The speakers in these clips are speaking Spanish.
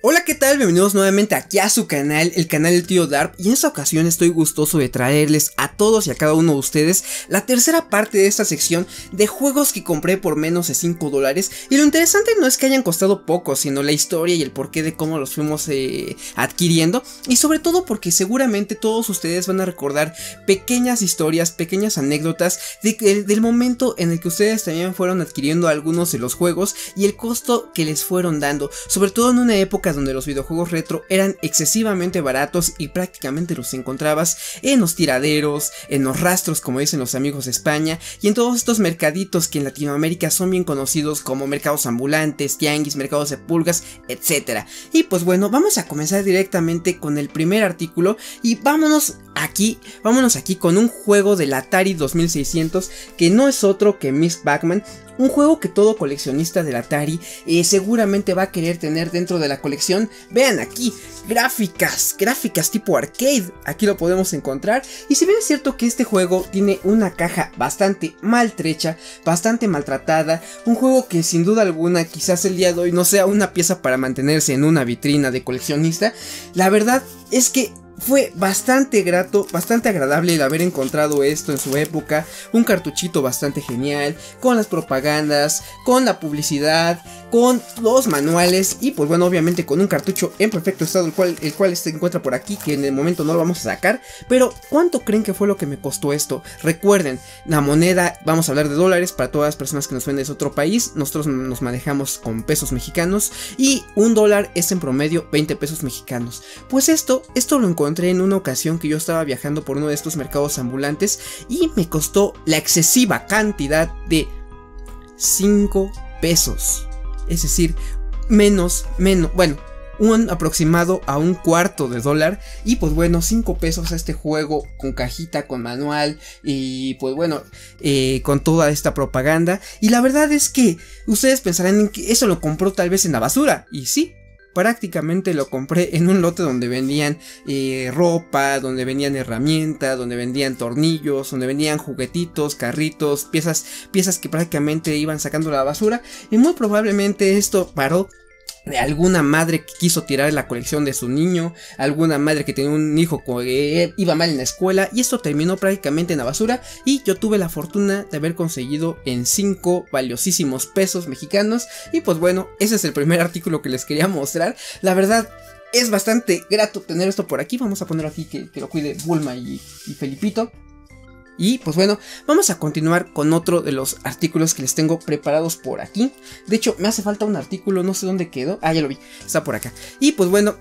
Hola, ¿qué tal? Bienvenidos nuevamente aquí a su canal, el canal del tío Darp y en esta ocasión estoy gustoso de traerles a todos y a cada uno de ustedes la tercera parte de esta sección de juegos que compré por menos de 5 dólares y lo interesante no es que hayan costado poco, sino la historia y el porqué de cómo los fuimos eh, adquiriendo y sobre todo porque seguramente todos ustedes van a recordar pequeñas historias, pequeñas anécdotas del momento en el que ustedes también fueron adquiriendo algunos de los juegos y el costo que les fueron dando, sobre todo en una época donde los videojuegos retro eran excesivamente baratos y prácticamente los encontrabas en los tiraderos, en los rastros como dicen los amigos de España y en todos estos mercaditos que en Latinoamérica son bien conocidos como mercados ambulantes, tianguis, mercados de pulgas, etc. Y pues bueno, vamos a comenzar directamente con el primer artículo y vámonos aquí, vámonos aquí con un juego del Atari 2600 que no es otro que Miss Backman un juego que todo coleccionista del Atari eh, seguramente va a querer tener dentro de la colección. Vean aquí, gráficas, gráficas tipo arcade. Aquí lo podemos encontrar. Y si bien es cierto que este juego tiene una caja bastante maltrecha, bastante maltratada, un juego que sin duda alguna quizás el día de hoy no sea una pieza para mantenerse en una vitrina de coleccionista, la verdad es que fue bastante grato, bastante agradable el haber encontrado esto en su época. Un cartuchito bastante genial, con las propagandas, con la publicidad, con los manuales y pues bueno, obviamente con un cartucho en perfecto estado, el cual, se encuentra por aquí, que en el momento no lo vamos a sacar. Pero, ¿cuánto creen que fue lo que me costó esto? Recuerden, la moneda, vamos a hablar de dólares para todas las personas que nos ven de otro país. Nosotros nos manejamos con pesos mexicanos y un dólar es en promedio 20 pesos mexicanos. Pues esto, esto lo encontré en una ocasión que yo estaba viajando por uno de estos mercados ambulantes y me costó la excesiva cantidad de 5 pesos. Es decir, menos, menos, bueno, un aproximado a un cuarto de dólar. Y pues bueno 5 pesos este juego con cajita con manual y pues bueno eh, con toda esta propaganda. Y la verdad es que ustedes pensarán en que eso lo compró tal vez en la basura. Y sí prácticamente lo compré en un lote donde vendían eh, ropa, donde vendían herramientas, donde vendían tornillos, donde vendían juguetitos, carritos, piezas, piezas que prácticamente iban sacando la basura. Y muy probablemente esto paró alguna madre que quiso tirar la colección de su niño, alguna madre que tenía un hijo que iba mal en la escuela y esto terminó prácticamente en la basura y yo tuve la fortuna de haber conseguido en 5 valiosísimos pesos mexicanos y pues bueno, ese es el primer artículo que les quería mostrar, la verdad es bastante grato tener esto por aquí, vamos a ponerlo aquí que, lo cuide Bulma y, y Felipito. Y pues bueno, vamos a continuar con otro de los artículos que les tengo preparados por aquí. De hecho, me hace falta un artículo, no sé dónde quedó. Ah, ya lo vi, está por acá. Y pues bueno,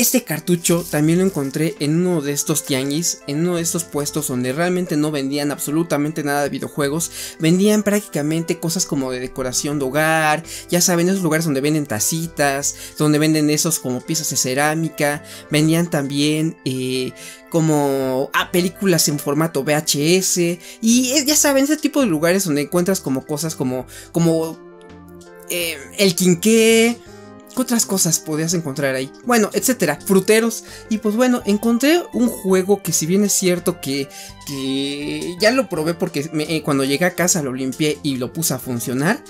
este cartucho también lo encontré en uno de estos tianguis, en uno de estos puestos donde realmente no vendían absolutamente nada de videojuegos, vendían prácticamente cosas como de decoración de hogar, ya saben, esos lugares donde venden tacitas, donde venden esos como piezas de cerámica, vendían también eh, como ah, películas en formato VHS y ya saben, ese tipo de lugares donde encuentras como cosas como, como eh, el quinqué, ¿Qué otras cosas podías encontrar ahí? Bueno, etcétera, fruteros. Y pues bueno, encontré un juego que si bien es cierto que, que ya lo probé porque eh, cuando llegué a casa lo limpié y lo puse a funcionar.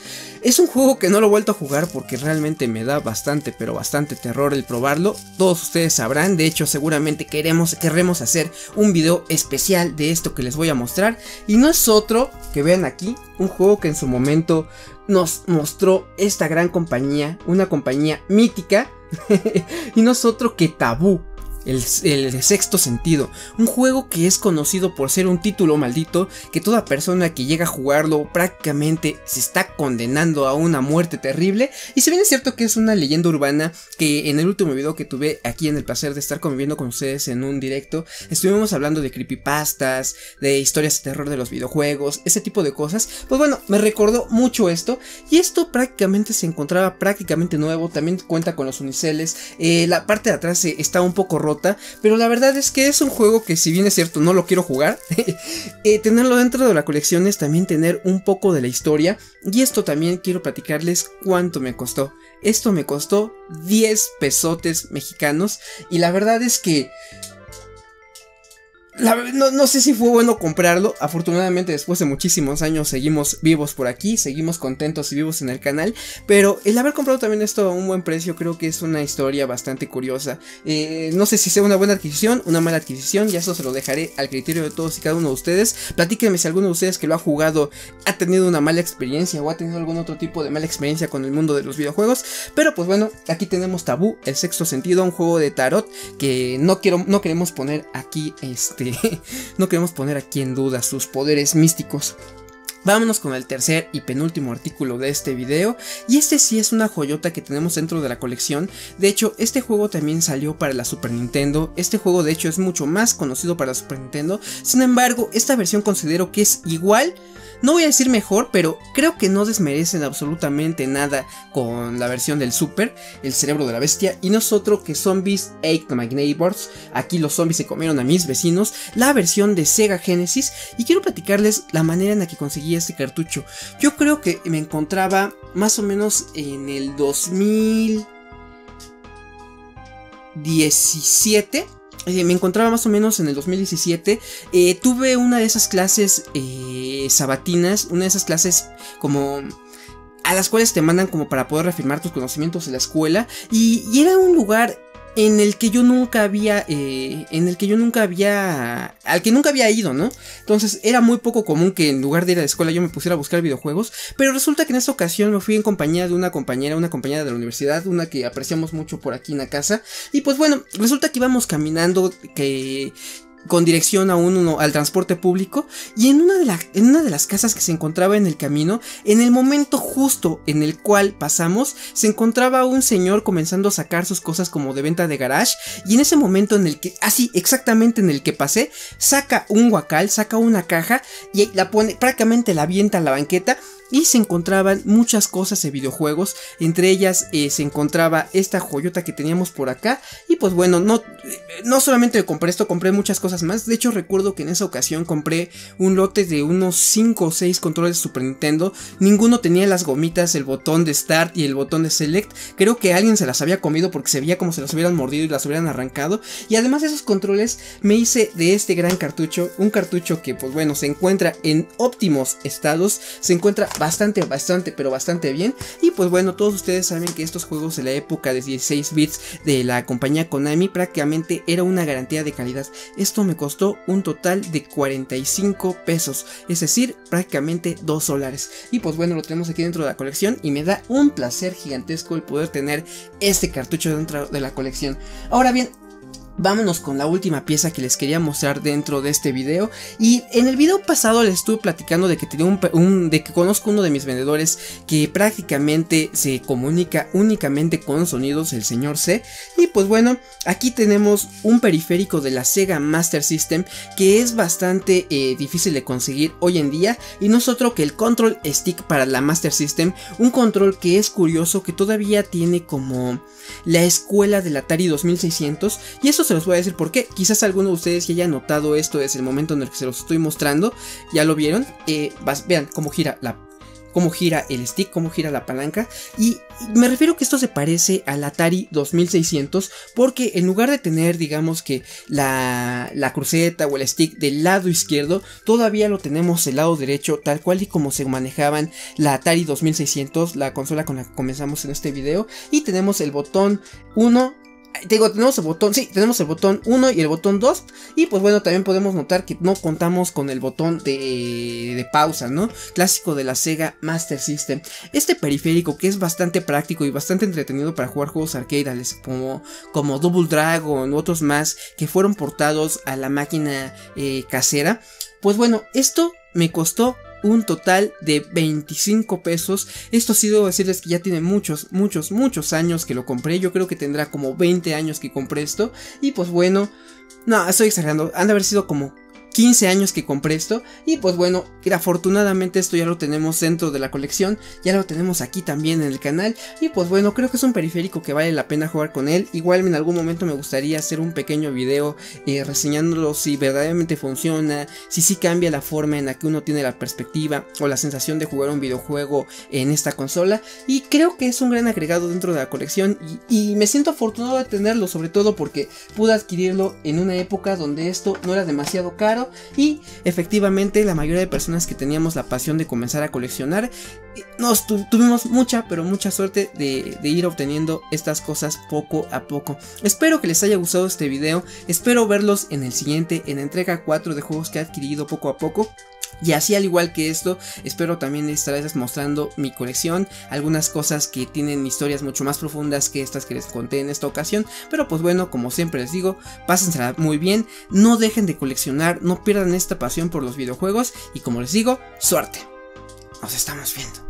Es un juego que no lo he vuelto a jugar porque realmente me da bastante, pero bastante terror el probarlo. Todos ustedes sabrán, de hecho seguramente queremos, querremos hacer un video especial de esto que les voy a mostrar. Y no es otro que vean aquí, un juego que en su momento nos mostró esta gran compañía, una compañía mítica, y nosotros que Tabú el, sexto sentido, un juego que es conocido por ser un título maldito que toda persona que llega a jugarlo prácticamente se está condenando a una muerte terrible. Y si bien es cierto que es una leyenda urbana que en el último video que tuve aquí en el placer de estar conviviendo con ustedes en un directo estuvimos hablando de creepypastas, de historias de terror de los videojuegos, ese tipo de cosas, pues bueno, me recordó mucho esto. Y esto prácticamente se encontraba prácticamente nuevo, también cuenta con los uniceles, eh, la parte de atrás está un poco rota pero la verdad es que es un juego que si bien es cierto no lo quiero jugar, eh, tenerlo dentro de la colección es también tener un poco de la historia y esto también quiero platicarles cuánto me costó. Esto me costó 10 pesotes mexicanos y la verdad es que no, sé si fue bueno comprarlo. Afortunadamente, después de muchísimos años, seguimos vivos por aquí, seguimos contentos y vivos en el canal. Pero el haber comprado también esto a un buen precio, creo que es una historia bastante curiosa. Eh, no sé si sea una buena adquisición, una mala adquisición, ya eso se lo dejaré al criterio de todos y cada uno de ustedes. Platíquenme si alguno de ustedes que lo ha jugado ha tenido una mala experiencia o ha tenido algún otro tipo de mala experiencia con el mundo de los videojuegos. Pero pues bueno, aquí tenemos Tabú, el sexto sentido, un juego de tarot que no, quiero, no queremos poner aquí este no queremos poner aquí en duda sus poderes místicos. Vámonos con el tercer y penúltimo artículo de este video y este sí es una joyota que tenemos dentro de la colección, de hecho este juego también salió para la Super Nintendo, este juego de hecho es mucho más conocido para la Super Nintendo, sin embargo esta versión considero que es igual no voy a decir mejor, pero creo que no desmerecen absolutamente nada con la versión del Super, el cerebro de la bestia, y nosotros que Zombies Ate My Neighbors, aquí los zombies se comieron a mis vecinos, la versión de Sega Genesis, y quiero platicarles la manera en la que conseguí este cartucho. Yo creo que me encontraba más o menos en el 2017 eh, me encontraba más o menos en el 2017. Eh, tuve una de esas clases eh, sabatinas, una de esas clases como a las cuales te mandan como para poder reafirmar tus conocimientos en la escuela. Y, y era un lugar en el que yo nunca había, eh, en el que yo nunca había, al que nunca había ido, ¿no? Entonces era muy poco común que en lugar de ir a la escuela yo me pusiera a buscar videojuegos, pero resulta que en esta ocasión me fui en compañía de una compañera, una compañera de la universidad, una que apreciamos mucho por aquí en la casa, y pues bueno, resulta que íbamos caminando, que con dirección a uno al transporte público y en una, de en una de las casas que se encontraba en el camino, en el momento justo en el cual pasamos, se encontraba un señor comenzando a sacar sus cosas como de venta de garage y en ese momento en el que, así exactamente en el que pasé, saca un guacal, saca una caja y la pone, prácticamente la avienta a la banqueta y se encontraban muchas cosas de videojuegos, entre ellas eh, se encontraba esta joyota que teníamos por acá. Y pues bueno, no, no solamente compré esto, compré muchas cosas más, de hecho recuerdo que en esa ocasión compré un lote de unos 5 o 6 controles de Super Nintendo, ninguno tenía las gomitas, el botón de Start y el botón de Select, creo que alguien se las había comido porque se veía como si las hubieran mordido y las hubieran arrancado. Y además de esos controles me hice de este gran cartucho, un cartucho que pues bueno se encuentra en óptimos estados, se encuentra bastante, bastante, pero bastante bien. Y pues bueno, todos ustedes saben que estos juegos de la época de 16 bits de la compañía Konami prácticamente era una garantía de calidad. Esto me costó un total de 45 pesos, es decir, prácticamente 2 dólares. Y pues bueno, lo tenemos aquí dentro de la colección y me da un placer gigantesco el poder tener este cartucho dentro de la colección. Ahora bien, Vámonos con la última pieza que les quería mostrar dentro de este video. Y en el video pasado les estuve platicando de que tenía un, de que conozco uno de mis vendedores que prácticamente se comunica únicamente con sonidos el señor C. Y pues bueno aquí tenemos un periférico de la Sega Master System que es bastante eh, difícil de conseguir hoy en día. Y no es otro que el control stick para la Master System. Un control que es curioso que todavía tiene como la escuela del Atari 2600 y eso se los voy a decir por qué. Quizás alguno de ustedes ya haya notado esto desde el momento en el que se los estoy mostrando. Ya lo vieron. Eh, vean cómo gira cómo gira el stick, cómo gira la palanca. Y me refiero que esto se parece al Atari 2600 porque en lugar de tener, digamos que la, la cruceta o el stick del lado izquierdo, todavía lo tenemos del lado derecho, tal cual y como se manejaban la Atari 2600, la consola con la que comenzamos en este video. Y tenemos el botón 1 digo, tenemos el botón, sí, tenemos el botón 1 y el botón 2. Y pues bueno, también podemos notar que no contamos con el botón de, de, pausa, ¿no? Clásico de la Sega Master System. Este periférico que es bastante práctico y bastante entretenido para jugar juegos arcades como, como Double Dragon u otros más que fueron portados a la máquina eh, casera. Pues bueno, esto me costó un total de 25 pesos. Esto sí debo decirles que ya tiene muchos, muchos, muchos años que lo compré. Yo creo que tendrá como 20 años que compré esto. Y pues bueno, no, estoy exagerando. Han de haber sido como 15 años que compré esto y pues bueno, afortunadamente esto ya lo tenemos dentro de la colección, ya lo tenemos aquí también en el canal y pues bueno, creo que es un periférico que vale la pena jugar con él, igual en algún momento me gustaría hacer un pequeño video eh, reseñándolo si verdaderamente funciona, si sí cambia la forma en la que uno tiene la perspectiva o la sensación de jugar un videojuego en esta consola y creo que es un gran agregado dentro de la colección y, y me siento afortunado de tenerlo sobre todo porque pude adquirirlo en una época donde esto no era demasiado caro y efectivamente la mayoría de personas que teníamos la pasión de comenzar a coleccionar eh, nos tuvimos mucha pero mucha suerte de, ir obteniendo estas cosas poco a poco. Espero que les haya gustado este video espero verlos en el siguiente en entrega 4 de juegos que he adquirido poco a poco y así al igual que esto, espero también estarles mostrando mi colección, algunas cosas que tienen historias mucho más profundas que estas que les conté en esta ocasión, pero pues bueno, como siempre les digo, pásensela muy bien, no dejen de coleccionar, no pierdan esta pasión por los videojuegos y como les digo, suerte. Nos estamos viendo.